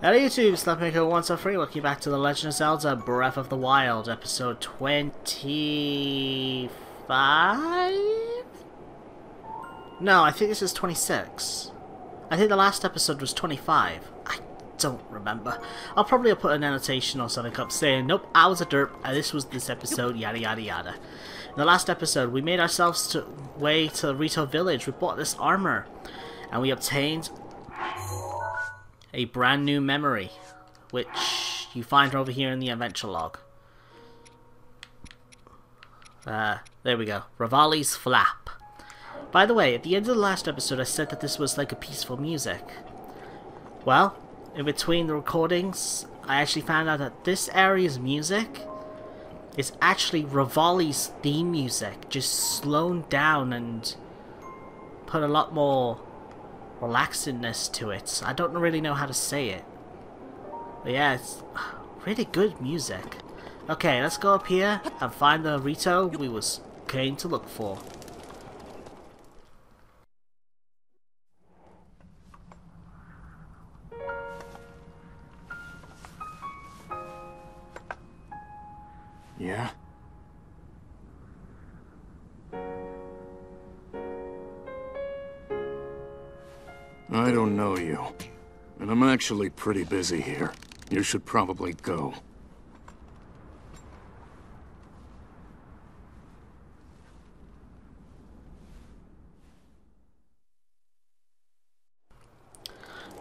Hello YouTube, Slapmaker123, welcome back to The Legend of Zelda Breath of the Wild, episode 25? No, I think this is 26. I think the last episode was 25. I don't remember. I'll probably put an annotation or something up saying, nope, I was a derp, and this was this episode, yada yada yada. In the last episode, we made ourselves to way to the Rito Village, we bought this armor, and we obtained a brand new memory, which you find over here in the adventure log. Uh, there we go. Revali's Flap. By the way, at the end of the last episode I said that this was like a peaceful music. Well, in between the recordings, I actually found out that this area's music is actually Revali's theme music, just slowed down and put a lot more relaxedness to it. I don't really know how to say it. But yeah, it's really good music. Okay, let's go up here and find the Rito we was came to look for. Yeah? Don't know you. And I'm actually pretty busy here. You should probably go.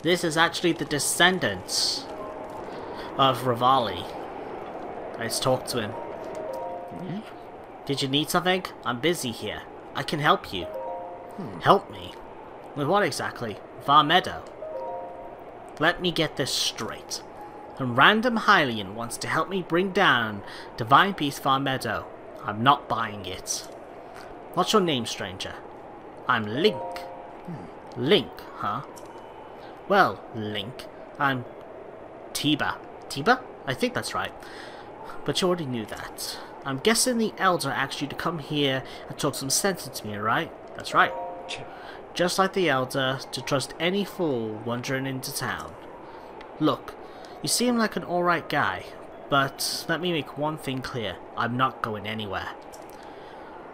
This is actually the descendants of Revali. Let's talk to him. Did you need something? I'm busy here. I can help you. Hmm. Help me? With what exactly? Vah Medoh. Let me get this straight. A random Hylian wants to help me bring down Divine Beast Vah Medoh. I'm not buying it. What's your name, stranger? I'm Link. Link, huh? Well, Link, I'm Teba. Teba? I think that's right. But you already knew that. I'm guessing the Elder asked you to come here and talk some sense into me, right? That's right. Just like the Elder, to trust any fool wandering into town. Look, you seem like an alright guy, but let me make one thing clear. I'm not going anywhere.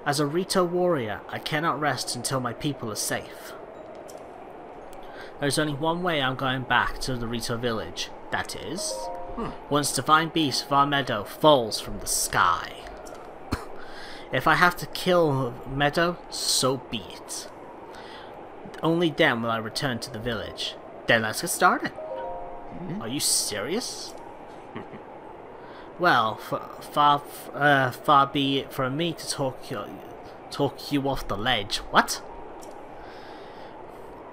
As a Rito warrior, I cannot rest until my people are safe. There's only one way I'm going back to the Rito village. That is, hmm. once Divine Beast Vah Medoh falls from the sky. if I have to kill Medoh, so be it. Only then will I return to the village. Then let's get started. Are you serious? well, far, uh, far be it from me to talk you, talk you off the ledge. What?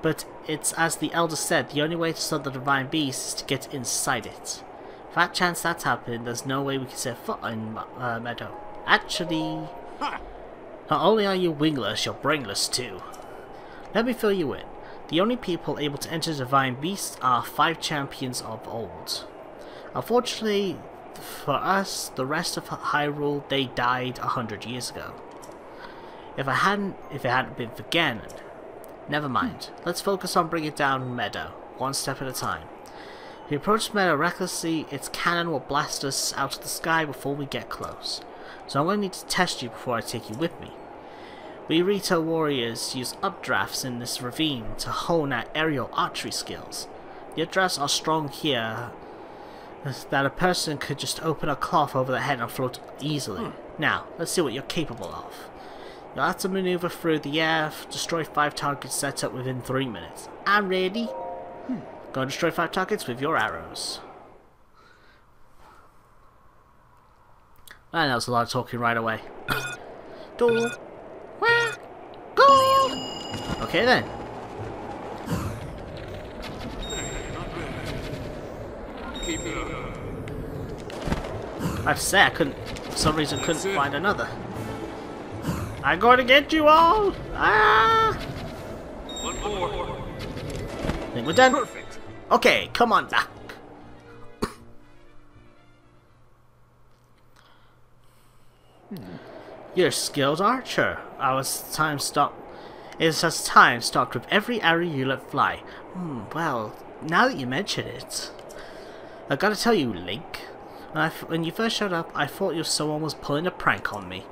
But it's as the Elder said, the only way to stop the Divine Beast is to get inside it. Fat chance that's happening, there's no way we can set foot in uh, Medoh. Actually, not only are you wingless, you're brainless too. Let me fill you in. The only people able to enter Divine Beast are five champions of old. Unfortunately, for us, the rest of Hyrule, they died a hundred years ago. If I hadn't, if it hadn't been for Ganon, never hmm. mind. Let's focus on bringing down Medoh, one step at a time. If we approach Medoh recklessly, its cannon will blast us out of the sky before we get close. So I'm going to need to test you before I take you with me. We Rito warriors use updrafts in this ravine to hone our aerial archery skills. The updrafts are strong here that a person could just open a cloth over the head and float easily. Hmm. Now, let's see what you're capable of. You'll have to maneuver through the air, destroy five targets set up within three minutes. I'm ready. Hmm. Go and destroy five targets with your arrows. And that was a lot of talking right away. Do. Go. Okay then. I to say I couldn't, for some reason, couldn't find another. I'm going to get you all! Ah! One more. Think we're done? Perfect. Okay, come on back. You're a skilled archer. Our time stop. It says time stopped with every arrow you let fly. Hmm, well, now that you mention it, I gotta tell you, Link, when, when you first showed up, I thought you someone was pulling a prank on me.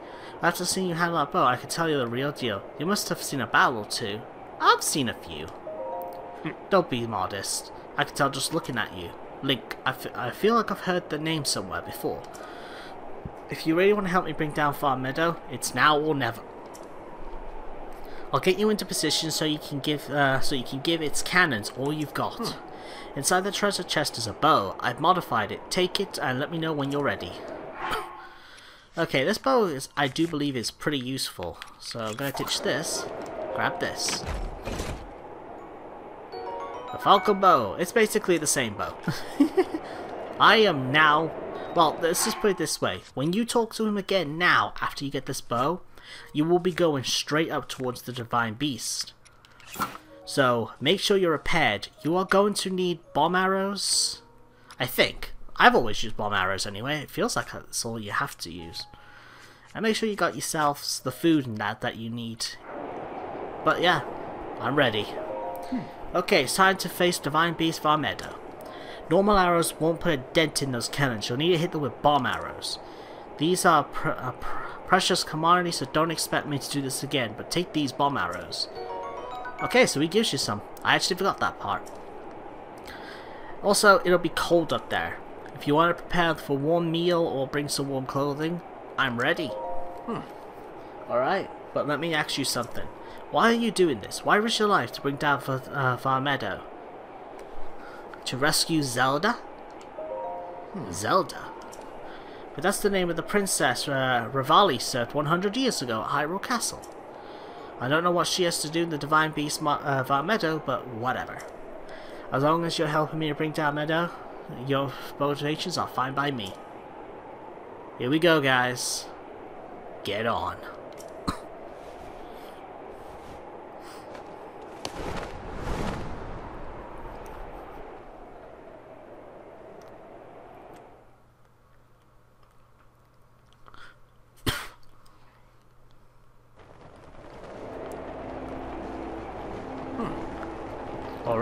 After seeing you handle that bow, I could tell you the real deal. You must have seen a battle or two. I've seen a few. Hmm, Don't be modest. I can tell just looking at you. Link, I, I feel like I've heard the name somewhere before. If you really want to help me bring down Vah Medoh, it's now or never. I'll get you into position so you can give uh, so you can give its cannons all you've got. Inside the treasure chest is a bow. I've modified it. Take it and let me know when you're ready. okay, this bow is I do believe is pretty useful. So I'm gonna ditch this. Grab this. The Falcon bow. It's basically the same bow. I am now well, let's just put it this way. When you talk to him again now, after you get this bow, you will be going straight up towards the Divine Beast. So, make sure you're prepared. You are going to need bomb arrows. I think. I've always used bomb arrows anyway. It feels like that's all you have to use. And make sure you got yourselves the food and that that you need. But yeah, I'm ready. Okay, it's time to face Divine Beast Vah Medoh. Normal arrows won't put a dent in those cannons. You'll need to hit them with bomb arrows. These are pr pr precious commodity, so don't expect me to do this again, but take these bomb arrows. Okay, so he gives you some. I actually forgot that part. Also, it'll be cold up there. If you want to prepare for a warm meal or bring some warm clothing, I'm ready. Hmm. Alright, but let me ask you something. Why are you doing this? Why risk your life to bring down for, uh, Vah Medoh? To rescue Zelda? Hmm. Zelda? But that's the name of the princess uh, Revali served 100 years ago at Hyrule Castle. I don't know what she has to do in the Divine Beast uh, Medoh, but whatever. As long as you're helping me to bring down Medoh, your motivations are fine by me. Here we go, guys. Get on.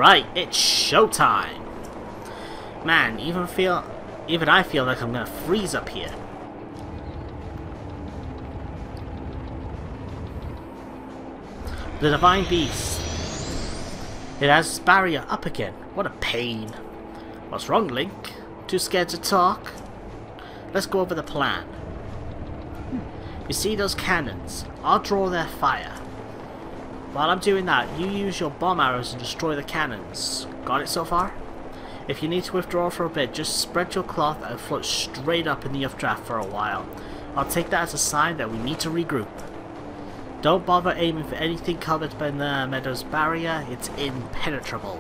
Alright, it's showtime! Man, even feel even I feel like I'm gonna freeze up here. The Divine Beast. It has its barrier up again. What a pain. What's wrong, Link? Too scared to talk? Let's go over the plan. You see those cannons? I'll draw their fire. While I'm doing that, you use your bomb arrows and destroy the cannons. Got it so far? If you need to withdraw for a bit, just spread your cloth and float straight up in the updraft for a while. I'll take that as a sign that we need to regroup. Don't bother aiming for anything covered by the Medoh's barrier, it's impenetrable.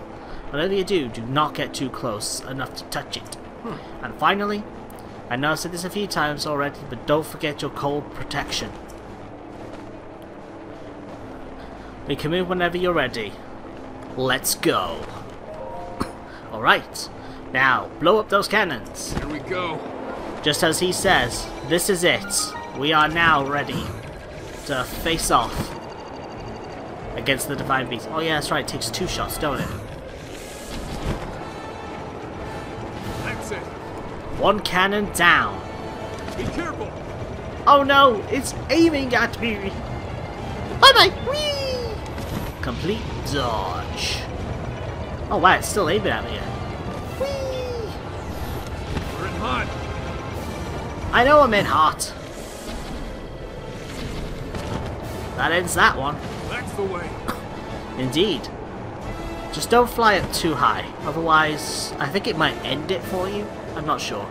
Whatever you do, do not get too close enough to touch it. Hmm. And finally, I know I've said this a few times already, but don't forget your cold protection. We can move whenever you're ready. Let's go. Alright. Now, blow up those cannons. Here we go. Just as he says, this is it. We are now ready to face off against the Divine Beast. Oh yeah, that's right, it takes two shots, don't it? That's it. One cannon down. Be careful. Oh no, it's aiming at me. Bye bye. Whee! Complete dodge. Oh wow, it's still aiming at me. Whee! We're in hot. I know I'm in hot. That ends that one. That's the way. Indeed. Just don't fly up too high, otherwise I think it might end it for you. I'm not sure.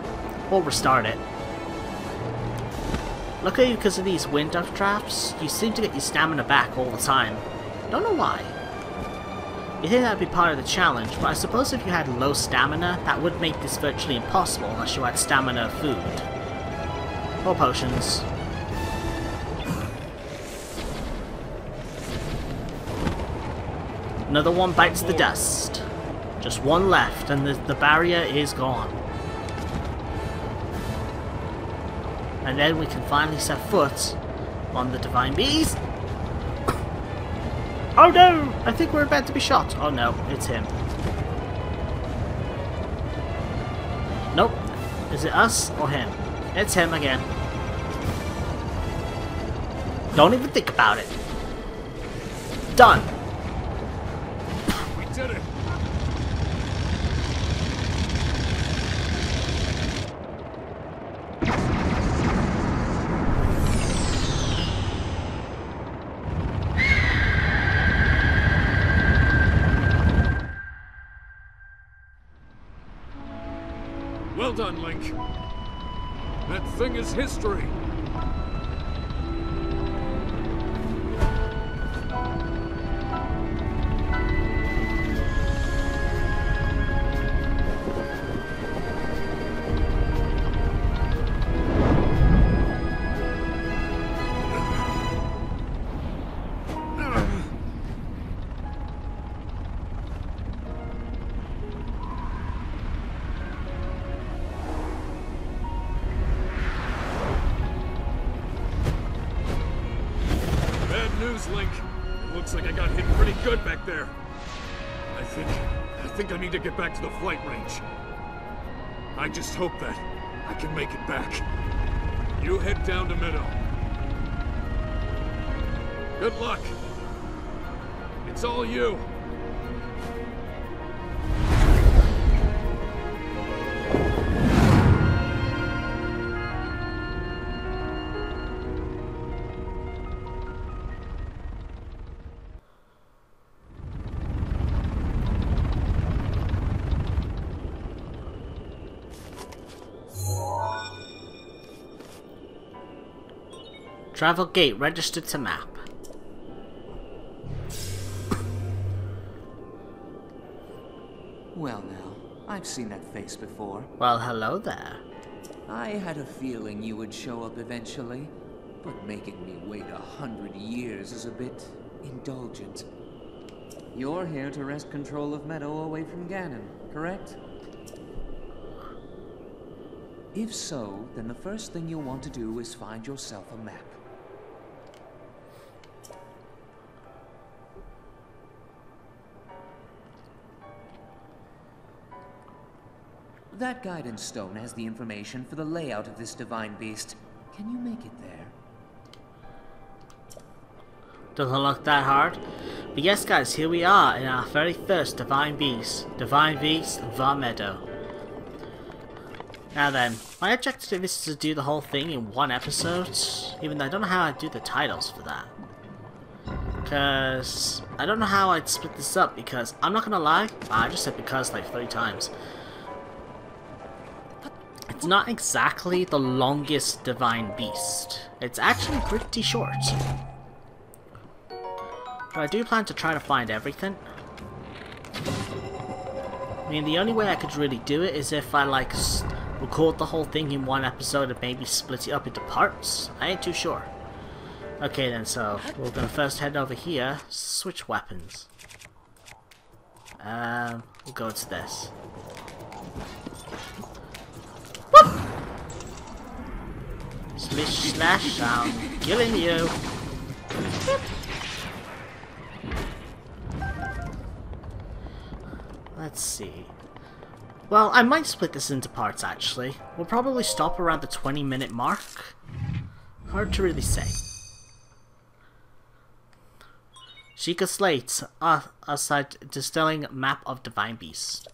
Or restart it. Luckily because of these wind traps, you seem to get your stamina back all the time. Don't know why. You think that would be part of the challenge, but I suppose if you had low stamina, that would make this virtually impossible unless you had stamina food. Or potions. Another one bites the dust. Just one left, and the, the barrier is gone. And then we can finally set foot on the Divine Beast. Oh no! I think we're about to be shot. Oh no, it's him. Nope. Is it us or him? It's him again. Don't even think about it. Done. We did it! History. Just hope that I can make it back. You head down to Medoh. Good luck. It's all you. Travel gate registered to map. Well now, I've seen that face before. Well, hello there. I had a feeling you would show up eventually, but making me wait a hundred years is a bit indulgent. You're here to wrest control of Medoh away from Ganon, correct? If so, then the first thing you'll want to do is find yourself a map. That guidance stone has the information for the layout of this divine beast. Can you make it there? Doesn't look that hard. But yes guys, here we are in our very first Divine Beast. Divine Beast Medoh. Now then, my objective is to do the whole thing in one episode, even though I don't know how I'd do the titles for that. Because, I don't know how I'd split this up, because, I'm not gonna lie, I just said because like three times. It's not exactly the longest Divine Beast. It's actually pretty short. But I do plan to try to find everything. I mean, the only way I could really do it is if I, like, record the whole thing in one episode and maybe split it up into parts. I ain't too sure. Okay then, so we're gonna first head over here, switch weapons. Um, we'll go to this. Slish slash, I'm killing you. Let's see. Well, I might split this into parts actually. We'll probably stop around the 20 minute mark. Hard to really say. Sheikah Slate, uh, aside distilling map of Divine Beast.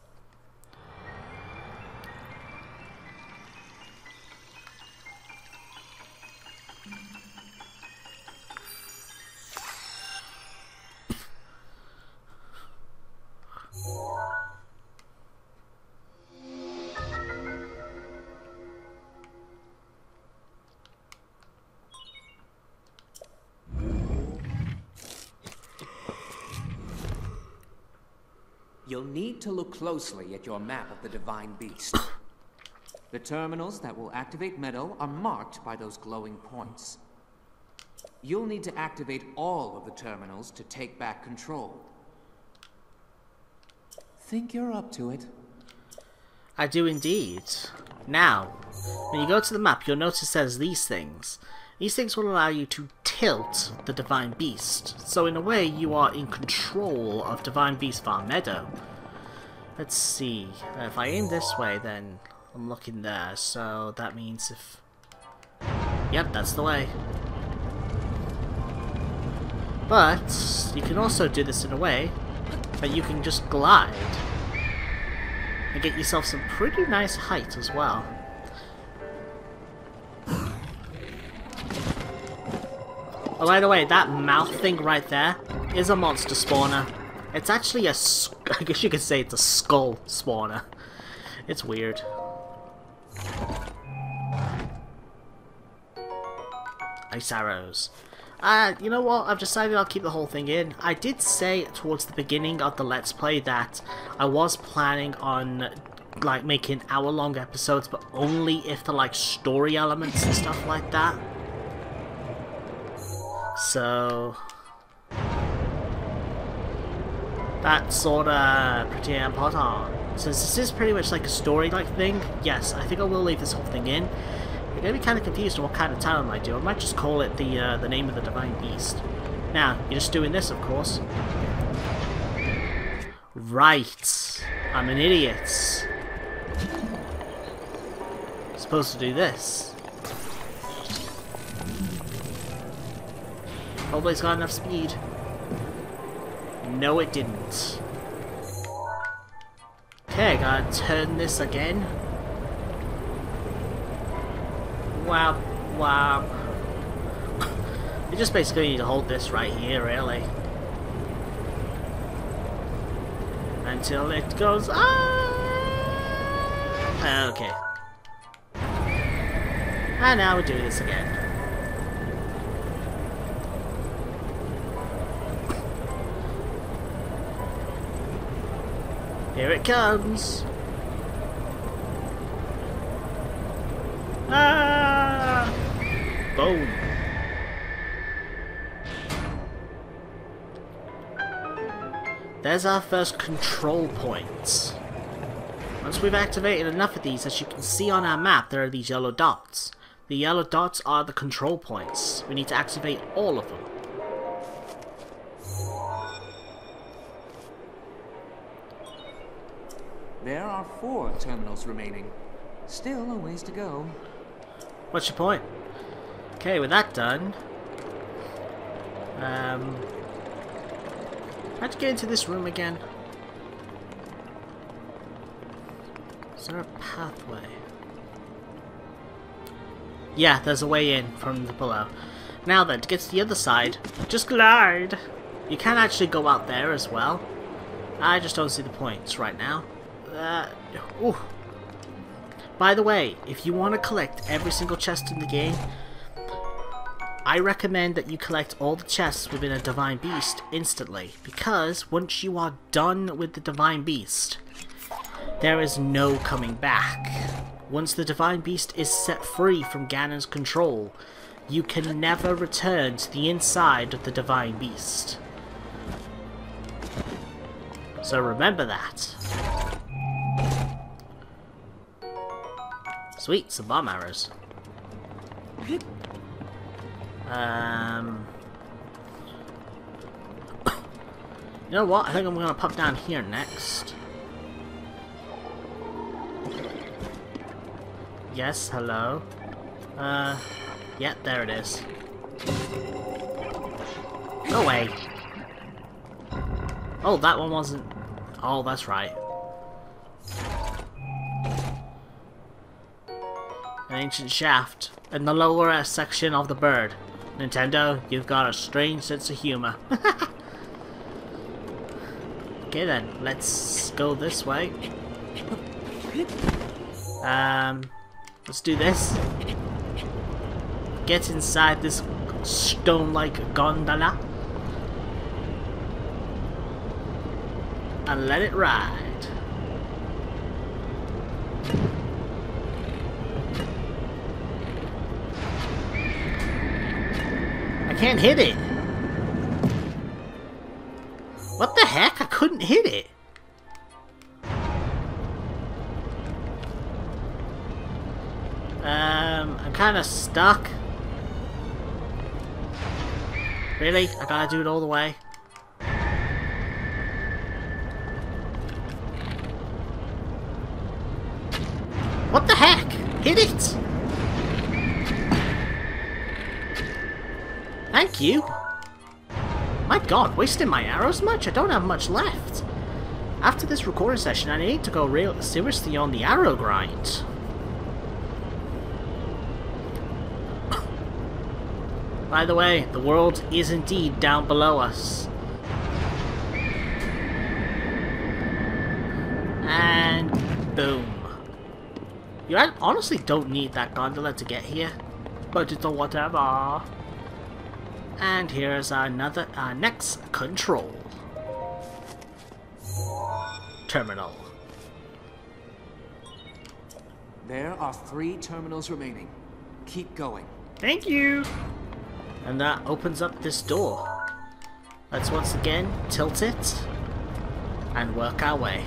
Closely at your map of the Divine Beast. the terminals that will activate Medoh are marked by those glowing points. You'll need to activate all of the terminals to take back control. Think you're up to it? I do indeed. Now, when you go to the map, you'll notice there's these things. These things will allow you to tilt the Divine Beast, so in a way you are in control of Divine Beast Vah Medoh. Let's see, if I aim this way then I'm looking there, so that means if... Yep, that's the way. But, you can also do this in a way that you can just glide and get yourself some pretty nice height as well. Oh, by the way, that mouth thing right there is a monster spawner. It's actually a, I guess you could say it's a skull spawner. It's weird. Ice arrows. Uh, you know what? I've decided I'll keep the whole thing in. I did say towards the beginning of the Let's Play that I was planning on like making hour-long episodes, but only if the like story elements and stuff like that. So that's sort of pretty important. Since this is pretty much like a story-like thing, yes, I think I will leave this whole thing in. You're gonna be kind of confused on what kind of town I do. I might just call it the uh, the name of the Divine Beast. Now, you're just doing this, of course. Right. I'm an idiot. Supposed to do this. Probably it's got enough speed. No, it didn't. Okay, I gotta turn this again. Wow, wow. you just basically need to hold this right here, really. Until it goes ah! Okay. And now we do this again. Here it comes! Ah! Boom. There's our first control points. Once we've activated enough of these, as you can see on our map, there are these yellow dots. The yellow dots are the control points. We need to activate all of them. There are four terminals remaining. Still a ways to go. What's your point? Okay, with that done, um, how'd you get into this room again? Is there a pathway? Yeah, there's a way in from the below. Now then, to get to the other side, just glide! You can actually go out there as well. I just don't see the points right now. Uh, ooh. By the way, if you want to collect every single chest in the game, I recommend that you collect all the chests within a Divine Beast instantly, because once you are done with the Divine Beast, there is no coming back. Once the Divine Beast is set free from Ganon's control, you can never return to the inside of the Divine Beast. So remember that. Sweet, some bomb arrows. Um... you know what? I think I'm gonna pop down here next. Yes, hello. Uh, yeah, there it is. Go away. Oh, that one wasn't... Oh, that's right. An ancient shaft in the lower section of the bird. Nintendo, you've got a strange sense of humor. okay then, let's go this way. Um, let's do this. Get inside this stone-like gondola. And let it ride. Can't hit it. What the heck? I couldn't hit it. Um, I'm kind of stuck. Really? I gotta do it all the way? You! My god, wasting my arrows much? I don't have much left. After this recording session, I need to go real seriously on the arrow grind. By the way, the world is indeed down below us. And boom. You honestly don't need that gondola to get here, but it's a whatever. And here's another, uh, next control. Terminal. There are three terminals remaining. Keep going. Thank you! And that opens up this door. Let's once again tilt it and work our way.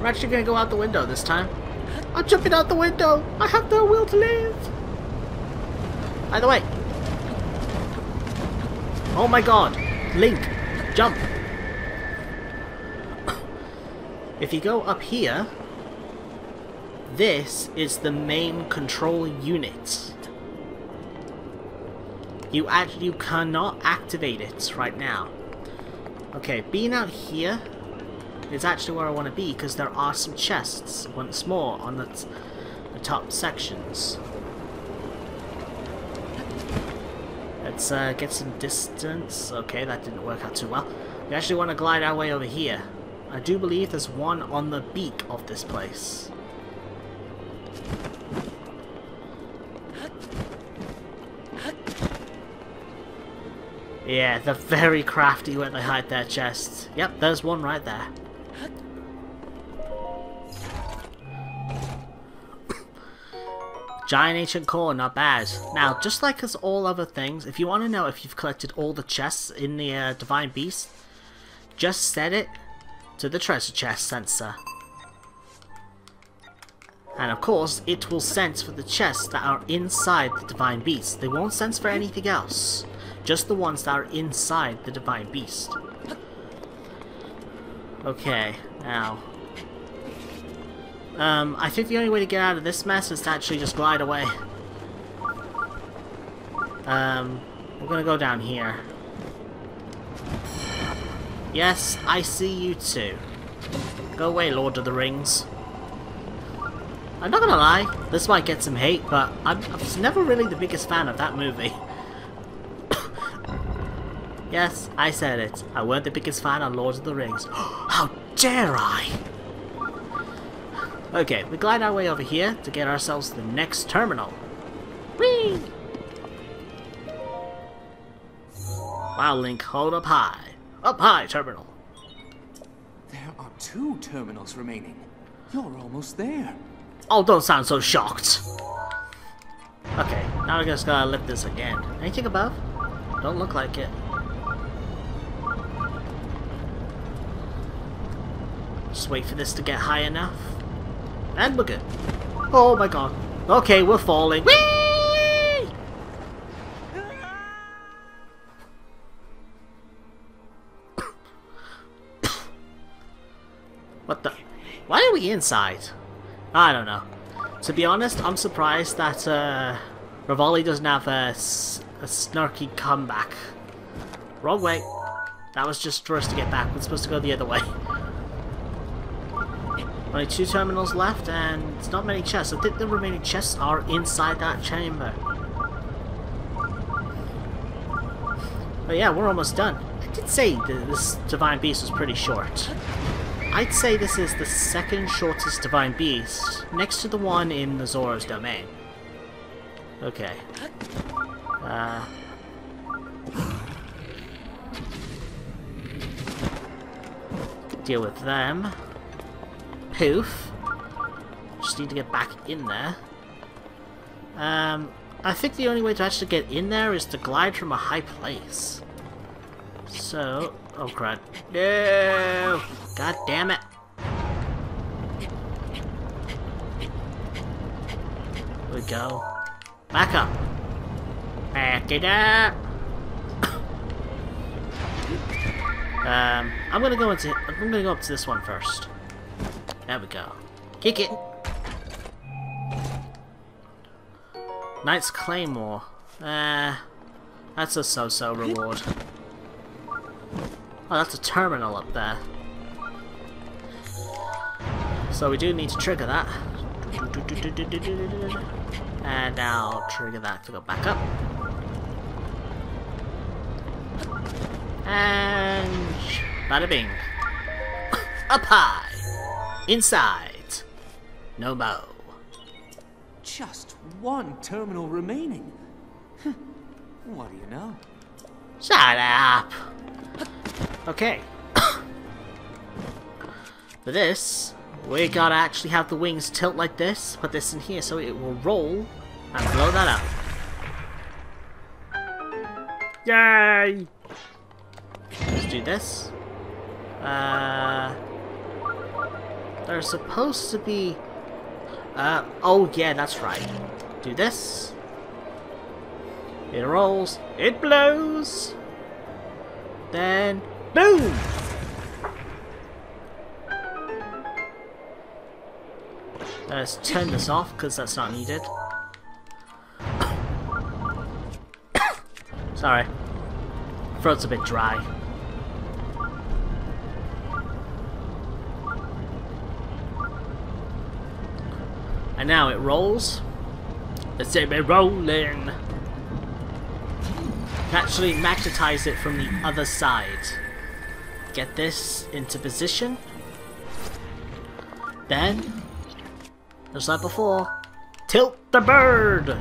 We're actually gonna go out the window this time. I'm jumping out the window! I have no will to live! By the way. Oh my god! Link! Jump! if you go up here, this is the main control unit. You actually you cannot activate it right now. Okay, being out here is actually where I want to be because there are some chests once more on the, the top sections. Let's uh, get some distance. Okay, that didn't work out too well. We actually want to glide our way over here. I do believe there's one on the beak of this place. Yeah, they're very crafty when they hide their chests. Yep, there's one right there. Giant ancient core, not bad. Now, just like as all other things, if you want to know if you've collected all the chests in the uh, Divine Beast, just set it to the treasure chest sensor. And of course, it will sense for the chests that are inside the Divine Beast. They won't sense for anything else. Just the ones that are inside the Divine Beast. Okay, now... Um, I think the only way to get out of this mess is to actually just glide away. Um, we're gonna go down here. Yes, I see you too. Go away, Lord of the Rings. I'm not gonna lie, this might get some hate, but I'm, I was never really the biggest fan of that movie. yes, I said it. I weren't the biggest fan of Lord of the Rings. How dare I! Okay, we glide our way over here to get ourselves to the next terminal. Whee! Wow, Link, hold up high. Up high, terminal. There are two terminals remaining. You're almost there. Oh, don't sound so shocked. Okay, now I just gotta lift this again. Anything above? Don't look like it. Just wait for this to get high enough. And we're good. Oh my god. Okay, we're falling. Whee! what the? Why are we inside? I don't know. To be honest, I'm surprised that uh, doesn't have a, a snarky comeback. Wrong way. That was just for us to get back. We're supposed to go the other way. Only two terminals left, and it's not many chests. I think the remaining chests are inside that chamber. But yeah, we're almost done. I did say this Divine Beast was pretty short. I'd say this is the second shortest Divine Beast, next to the one in the Zora's domain. Okay. Uh... Deal with them. Poof. Just need to get back in there. Um, I think the only way to actually get in there is to glide from a high place. So, oh crud. No! God damn it. Here we go. Back up. Back it up. um, I'm gonna go into. I'm gonna go up to this one first. There we go. Kick it! Knight's Claymore. Uh, that's a so-so reward. Oh, that's a terminal up there. So we do need to trigger that. And I'll trigger that to go back up. And bada bing. Up high. Inside. No mo. Just one terminal remaining. what do you know? Shut up. Okay. For this, we gotta actually have the wings tilt like this, put this in here so it will roll and blow that up. Yay! Let's do this. Uh, there's supposed to be... Uh, oh yeah, that's right. Do this. It rolls. It blows. Then, boom! Let's turn this off because that's not needed. Sorry. Throat's a bit dry. And now it rolls. Let's say we're rolling. Actually magnetize it from the other side. Get this into position. Then, just like before, tilt the bird!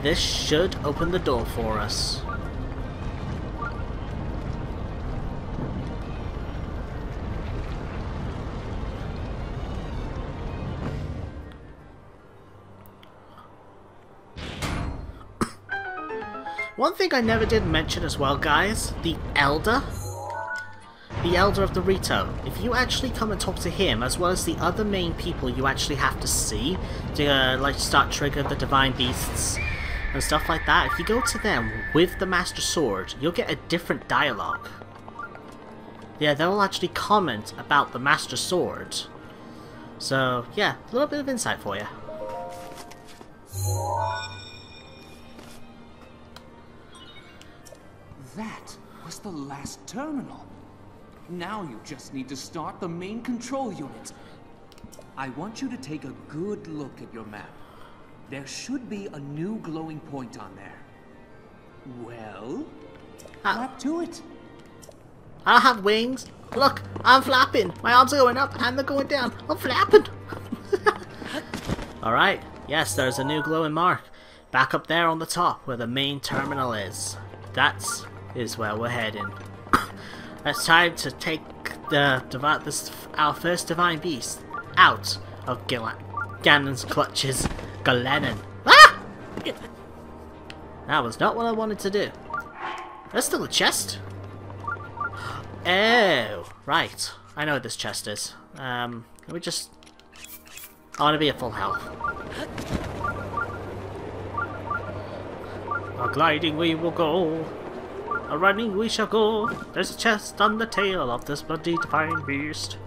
This should open the door for us. One thing I never did mention as well, guys, the Elder. The Elder of the Rito. If you actually come and talk to him, as well as the other main people you actually have to see, to uh, like start trigger the Divine Beasts and stuff like that, if you go to them with the Master Sword, you'll get a different dialogue. Yeah, they'll actually comment about the Master Sword. So, yeah, a little bit of insight for you. That was the last terminal. Now you just need to start the main control unit. I want you to take a good look at your map. There should be a new glowing point on there. Well, Ah. flap to it. I don't have wings. Look, I'm flapping. My arms are going up and they're going down. I'm flapping. Alright, yes, there's a new glowing mark. Back up there on the top where the main terminal is. That's is where we're heading. it's time to take the this our first divine beast out of Gil- Ganon's clutches. Galenon. Ah! That was not what I wanted to do. There's still a chest. Oh, right. I know what this chest is. Um, let me just... I want to be at full health. A gliding we will go. A running we shall go. There's a chest on the tail of this bloody divine beast.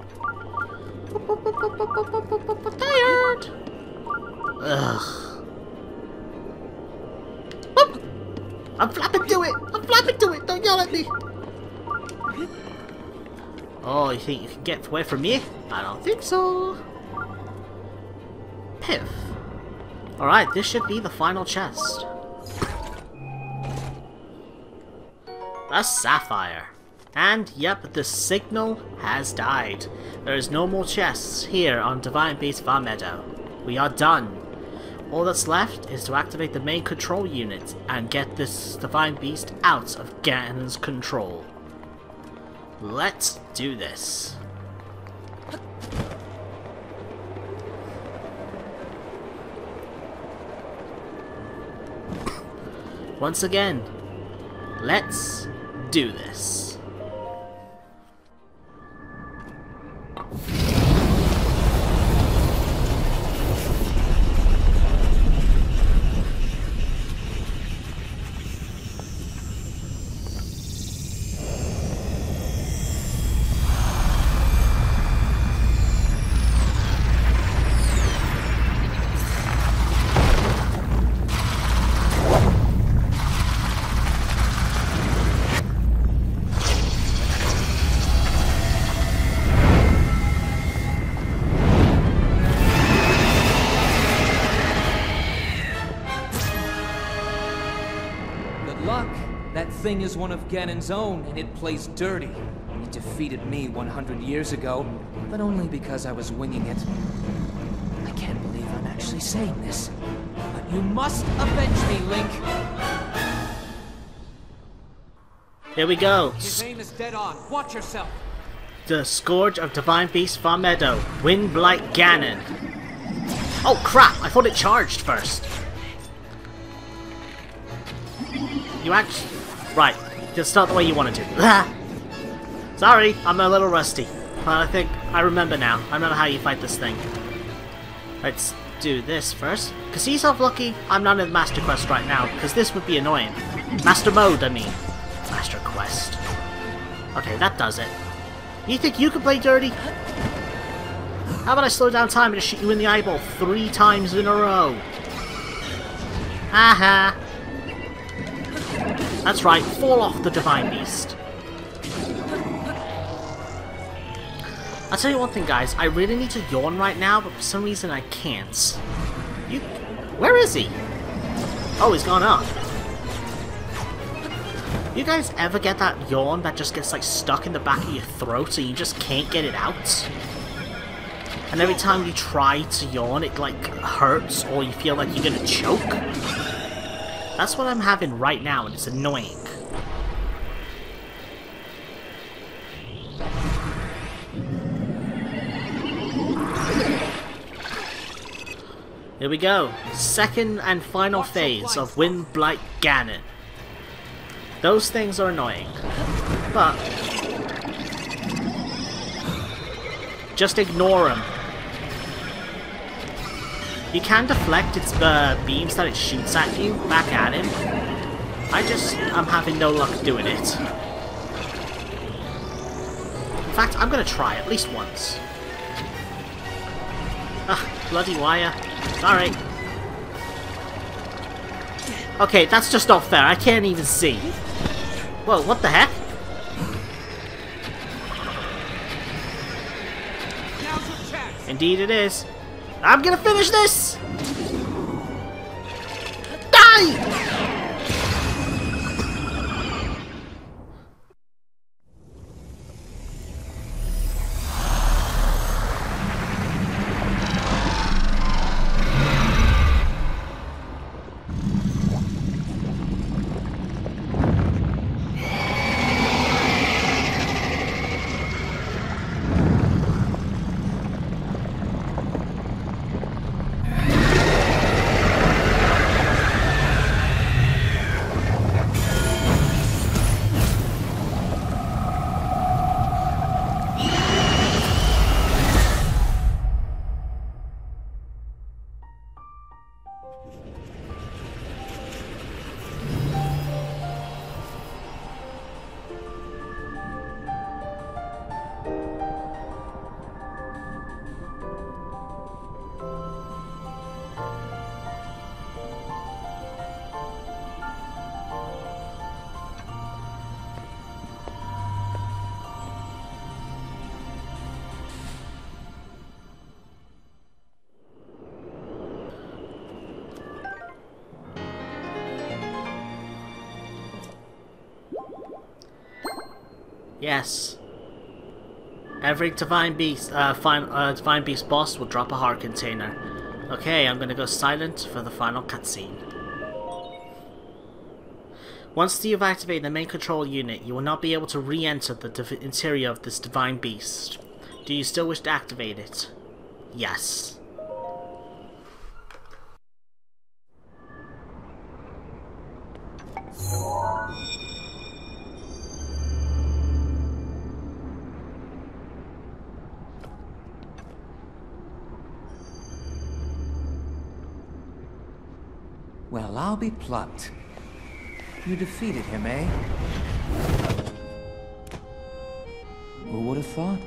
Tired! Ugh. I'm flapping to it! I'm flapping to it! Don't yell at me! Oh, you think you can get away from me? I don't think so. Piff. Alright, this should be the final chest. A sapphire. And, yep, the signal has died. There is no more chests here on Divine Beast Vah Medoh. We are done. All that's left is to activate the main control unit and get this Divine Beast out of Ganon's control. Let's do this. Once again, let's do this. Thing is one of Ganon's own, and it plays dirty. It defeated me 100 years ago, but only because I was winging it. I can't believe I'm actually saying this. But you must avenge me, Link! Here we go. His aim is dead on. Watch yourself! The Scourge of Divine Beast Vah Medoh. Windblight Ganon. Oh crap! I thought it charged first. You actually... Right. That's not the way you want to do. Sorry, I'm a little rusty. But I think I remember now. I remember how you fight this thing. Let's do this first. Because see yourself lucky I'm not in the Master Quest right now, because this would be annoying. Master Mode, I mean. Master Quest. Okay, that does it. You think you can play dirty? How about I slow down time and just shoot you in the eyeball three times in a row? Haha. That's right, fall off the Divine Beast. I'll tell you one thing, guys. I really need to yawn right now, but for some reason I can't. You... Where is he? Oh, he's gone up. You guys ever get that yawn that just gets like stuck in the back of your throat so you just can't get it out? And every time you try to yawn, it like hurts or you feel like you're gonna choke? That's what I'm having right now and it's annoying. Here we go. Second and final phase of Windblight Ganon. Those things are annoying. But... Just ignore them. You can deflect its uh, beams that it shoots at you back at him. I just—I'm having no luck doing it. In fact, I'm gonna try at least once. Ah, bloody wire. Sorry. Okay, that's just not fair. I can't even see. Whoa, what the heck? Indeed it is. I'm gonna finish this! Yes. Every Divine Beast, uh, fine, uh, Divine Beast boss will drop a heart container. Okay, I'm gonna go silent for the final cutscene. Once you've activated the main control unit, you will not be able to re-enter the interior of this Divine Beast. Do you still wish to activate it? Yes. I'll be plucked. You defeated him, eh? Who would have thought?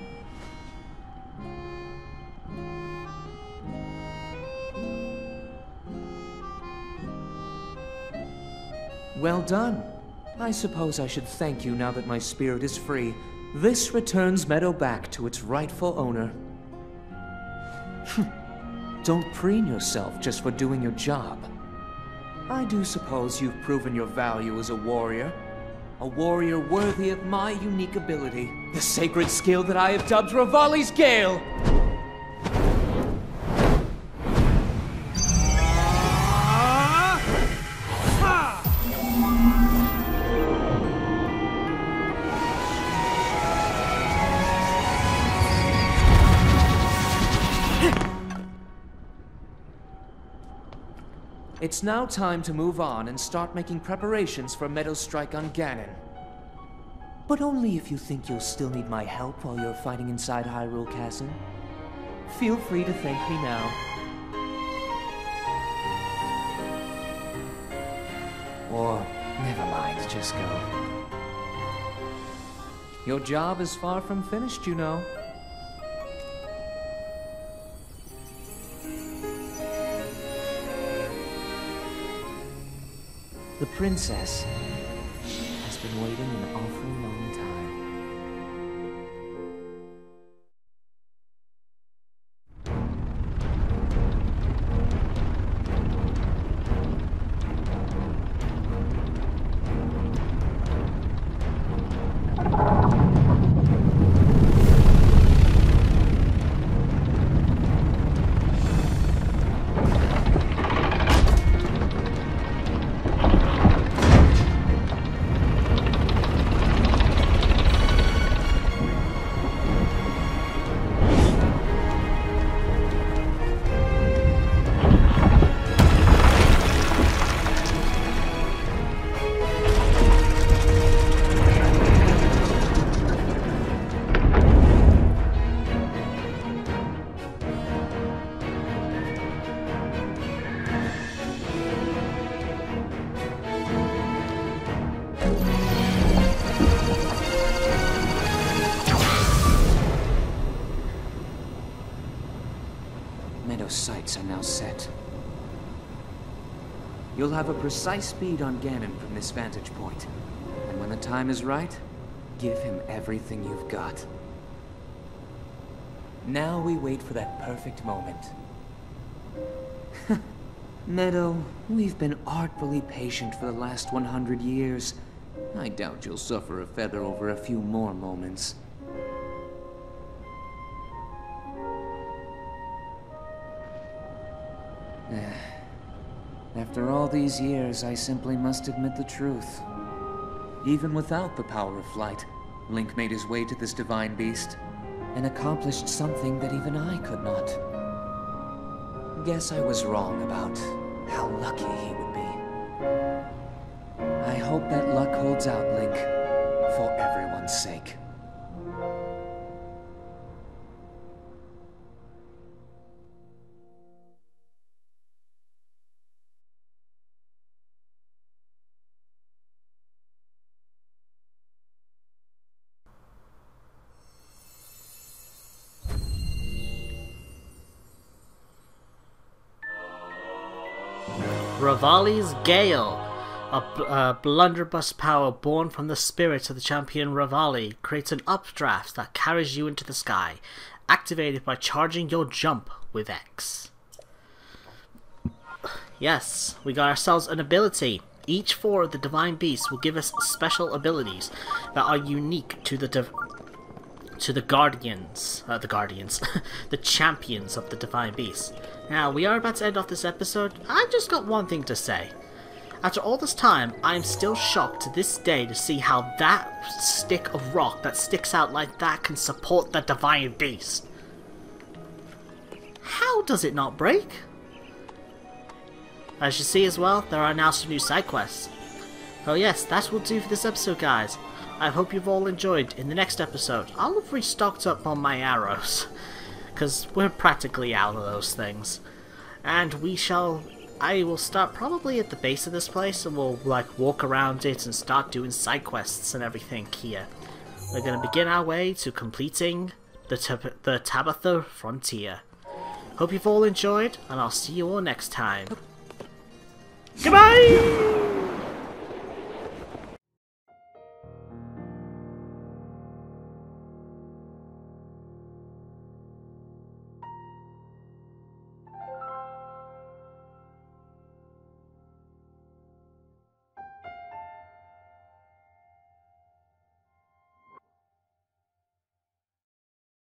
Well done. I suppose I should thank you now that my spirit is free. This returns Medoh back to its rightful owner. Don't preen yourself just for doing your job. I do suppose you've proven your value as a warrior. A warrior worthy of my unique ability. The sacred skill that I have dubbed Revali's Gale! It's now time to move on and start making preparations for Medoh's strike on Ganon. But only if you think you'll still need my help while you're fighting inside Hyrule Castle. Feel free to thank me now. Or, never mind, just go. Your job is far from finished, you know. The princess has been waiting an awful long time. Have a precise speed on Ganon from this vantage point. And when the time is right, give him everything you've got. Now we wait for that perfect moment. Medoh, we've been artfully patient for the last 100 years. I doubt you'll suffer a feather over a few more moments. Eh. After all these years, I simply must admit the truth. Even without the power of flight, Link made his way to this divine beast and accomplished something that even I could not. Guess I was wrong about how lucky he would be. I hope that luck holds out, Link, for everyone's sake. Revali's Gale, a uh, blunderbuss power born from the spirit of the champion Revali, creates an updraft that carries you into the sky, activated by charging your jump with X. Yes, we got ourselves an ability. Each four of the Divine Beasts will give us special abilities that are unique to the to the Guardians, uh, the Guardians, the champions of the Divine Beast. Now, we are about to end off this episode. I've just got one thing to say. After all this time, I am still shocked to this day to see how that stick of rock that sticks out like that can support the Divine Beast. How does it not break? As you see as well, there are now some new side quests. Oh yes, that will do for this episode, guys. I hope you've all enjoyed. In the next episode, I'll have restocked up on my arrows. Because we're practically out of those things. And we shall... I will start probably at the base of this place and we'll like walk around it and start doing side quests and everything here. We're going to begin our way to completing the, Tab- the Tabantha Frontier. Hope you've all enjoyed, and I'll see you all next time. Goodbye!